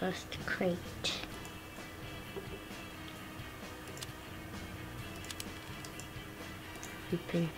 first crate. Open